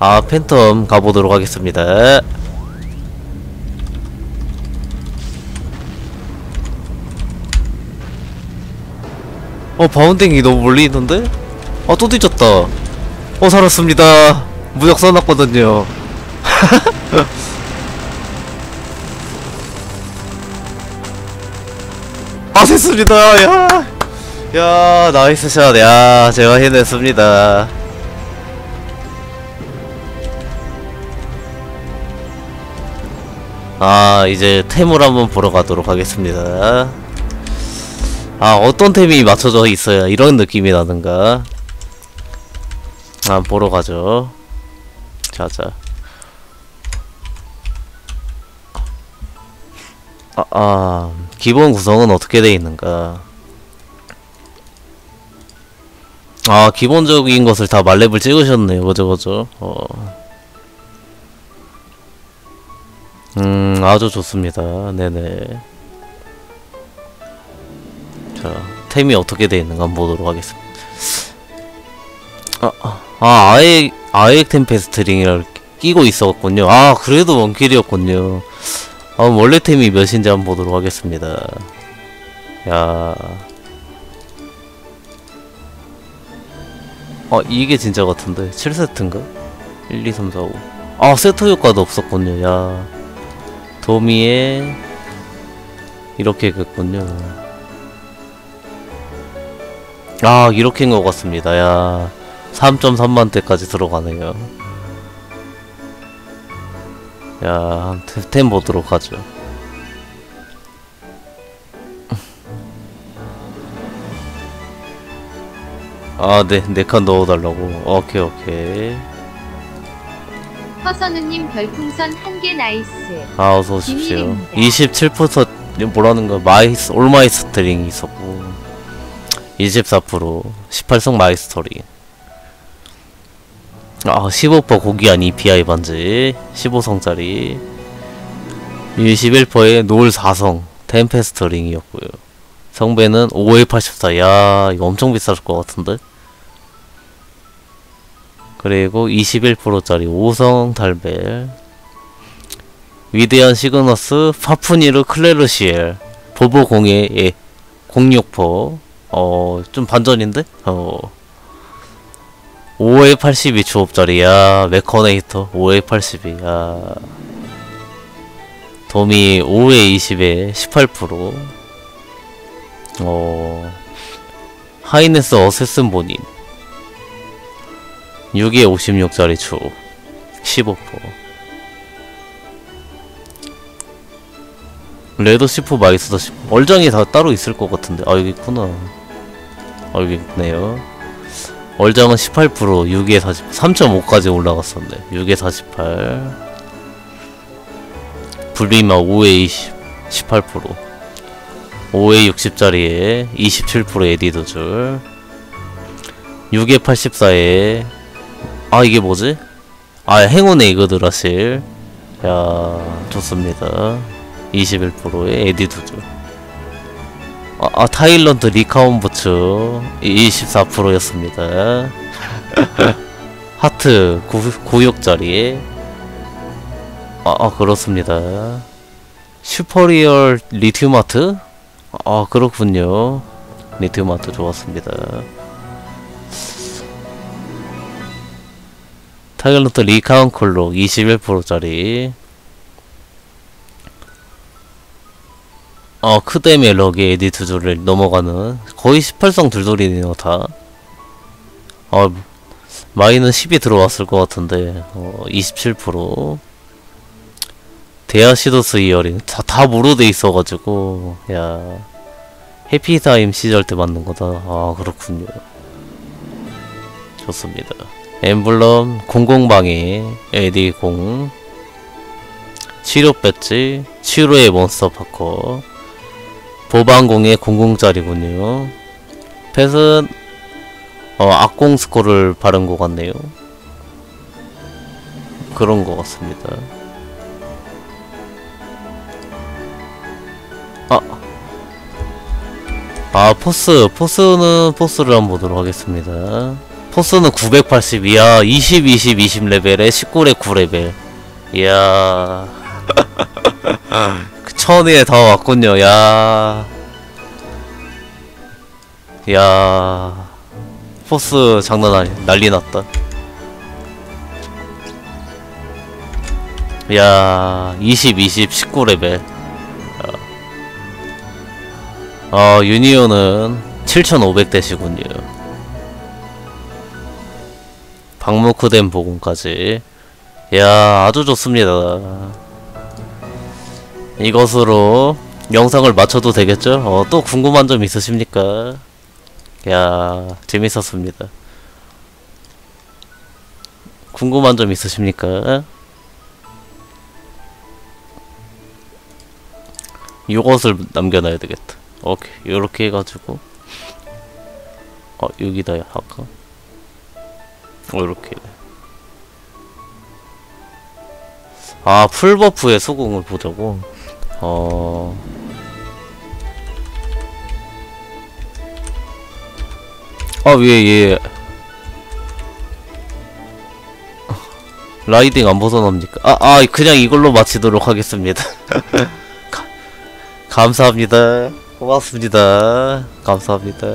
아 팬텀 가보도록 하겠습니다. 어 바운딩이 너무 멀리 있는데? 아 또 뒤졌다. 어 살았습니다. 무적 써놨거든요. 아 됐습니다. 야, 야 nice shot야 제가 해냈습니다 아 이제 템을 한번 보러 가도록 하겠습니다. 아 어떤 템이 맞춰져 있어야 이런 느낌이 나는가? 아 보러 가죠. 자자. 아, 아 기본 구성은 어떻게 돼 있는가? 아 기본적인 것을 다 말렙을 찍으셨네요. 그죠 그죠? 어. 음 아주 좋습니다 네네 자 템이 어떻게 돼 있는가 한번 보도록 하겠습니다 아, 아, 아 아예 아예 템페스트링을 끼고 있었군요 아 그래도 원킬이었군요 아 원래 템이 몇인지 한번 보도록 하겠습니다 야 아, 이게 진짜 같은데. 7세트인가? 1, 2, 3, 4, 5. 아, 세트 효과도 없었군요. 야. 도미에, 이렇게 겠군요. 아, 이렇게인 것 같습니다. 야. 3.3만대까지 들어가네요. 야, 템- 템 보도록 하죠. 아, 네, 네칸 넣어달라고. 오케이, 오케이. 허선우님 별풍선 한 개 나이스. 아, 어서 오십시오. 비밀입니다. 27% 뭐라는 거, 마이스, 올마이 스트링이 있었고, 24% 18성 마이스터링. 아, 15% 고귀한 EPI 반지, 15성짜리, 21%의 노을 4성, 템페스터링이었고요. 성배는 5에 84. 야, 이거 엄청 비쌀 것 같은데? 그리고 21%짜리 5성 달벨, 위대한 시그너스 파푸니르 클레르시엘 보보공의 예, 06포 어 좀 반전인데? 어 5에 82 주업짜리 야 메커네이터 5에 82야 도미 5에 20에 18%. 어 하이네스 어세슨 본인 6에 56짜리 주 15%. 레더 시프 마이스더 시프 얼장이 다 따로 있을 것 같은데. 아 여기 있구나. 아 여기 있네요. 얼장은 18% 6에 40 3.5까지 올라갔었네 6에 48 불리마 5에 20 18% 5에 60짜리에 27% 에디도줄. 6에 84에 아 이게 뭐지? 아 행운의 이거드라실. 야 좋습니다. 21%의 에디두드 아, 아 타일런드 리카운부츠. 24%였습니다. 하트 9, 9육짜리 아, 아 그렇습니다. 슈퍼리얼 리튬 아트? 아 그렇군요. 리튬 아트 좋았습니다 타일런드 리카운콜로 21%짜리. 어 크데메 럭의 에디트 조를 넘어가는 거의 18성 들돌이네요 다. 어 마이는 10이 들어왔을 것 같은데 어, 27% 데아시도스 이어링 다, 다 무로 돼 있어가지고 야. 해피타임 시절 때 맞는 거다. 아 그렇군요. 좋습니다 엠블럼 공공방해 에디 공 치료 배지 치료의 몬스터 파커 보방공의 00짜리군요. 펫은 어, 악공 스코를 바른 것 같네요. 그런 것 같습니다. 아, 아 포스 포스는 포스를 한번 보도록 하겠습니다. 포스는 980 이야 20 20 20 레벨에 19렙 9레벨 이야 그 천위에 다 왔군요 야 야, 포스 장난 아니, 난리 났다. 야, 20, 20, 19레벨. 어, 유니온은 7,500대시군요. 방무크된 보공까지. 야, 아주 좋습니다. 이것으로 영상을 마쳐도 되겠죠? 어, 또 궁금한 점 있으십니까? 야, 재밌었습니다. 궁금한 점 있으십니까? 요것을 남겨놔야 되겠다. 오케이, 요렇게 해가지고. 어, 여기다 할까? 어, 요렇게. 아, 풀버프의 수긍을 보자고. 어. 아, 왜, 얘. 라이딩 안 벗어납니까? 아, 아, 그냥 이걸로 마치도록 하겠습니다. 가- 감사합니다. 고맙습니다. 감사합니다.